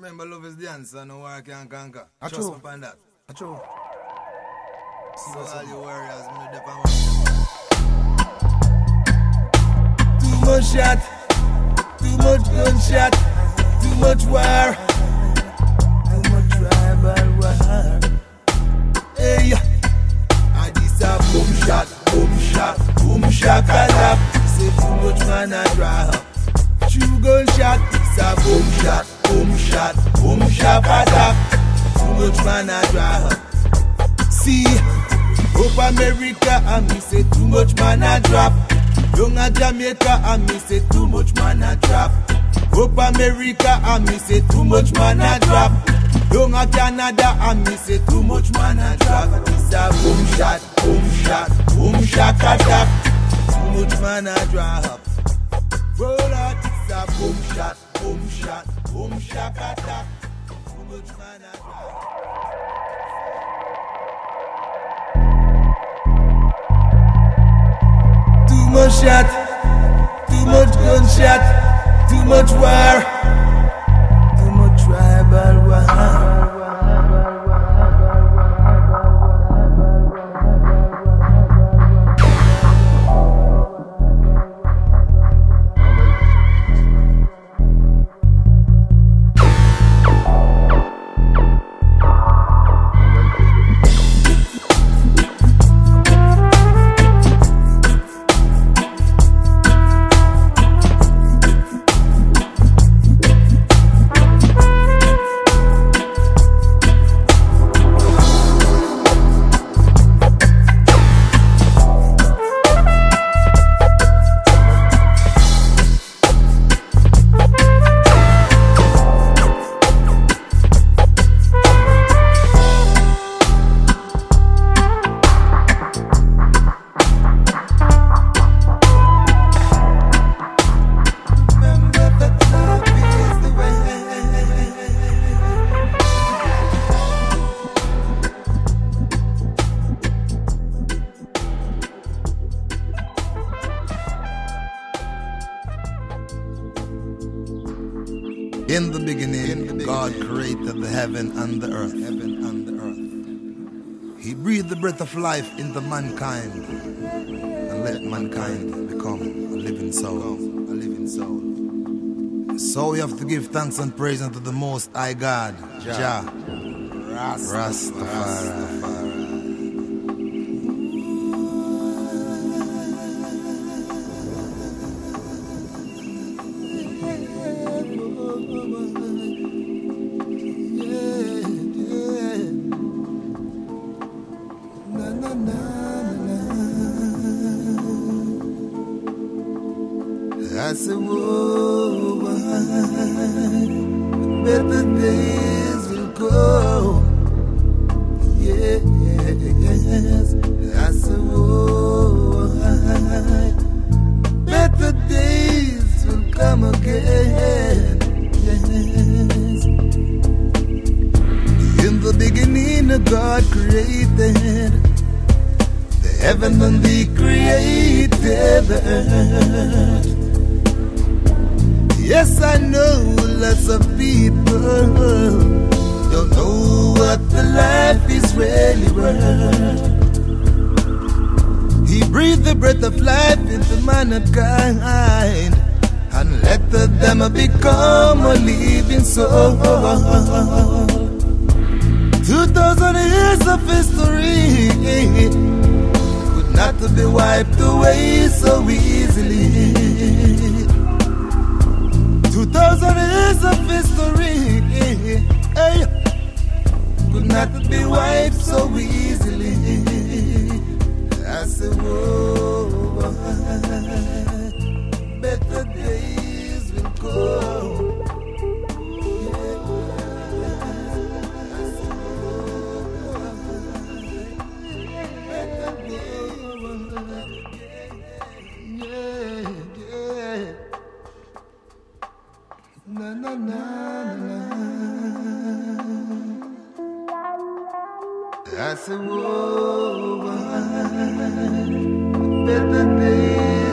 Remember, love is the answer, no war can conquer. A Trust me upon that. A true. So all you warriors, me no dep on Too much shot, too much gunshot, too much war, too much tribal war. Hey, I this a boom shock, boom shock, boom shock. Say too much man a drop. True gunshot, this a boom shock, boom shock, boom shock attack. Too much man a drop. See, up America and me say too much man a drop. A Jamaica and me say too much man a drop. Up America and me say too much man a drop. A Canada and me say too much man a drop. This a boom shock, boom shock, boom shock attack. Too much man a drop. Roll out, it's a boom shock, boom shock, boom shock attack. Too much man. Too much shot, too much gunshot, too much war, In the beginning, God created the heaven and the earth. Heaven and the earth. He breathed the breath of life into mankind and let mankind become a living soul. A living soul. So we have to give thanks and praise unto the Most High God, Jah, Rastafari. I said, whoa, better days will go. Yes. I said, days will come again. Yes. In the beginning, God created heaven and He created the earth. Yes, I know lots of people don't know what the life is really worth. He breathed the breath of life into mankind and let them become a living soul. Two thousand years of history could to be wiped away so easily. Two thousand years of history hey, could not be wiped so easily. Days will come.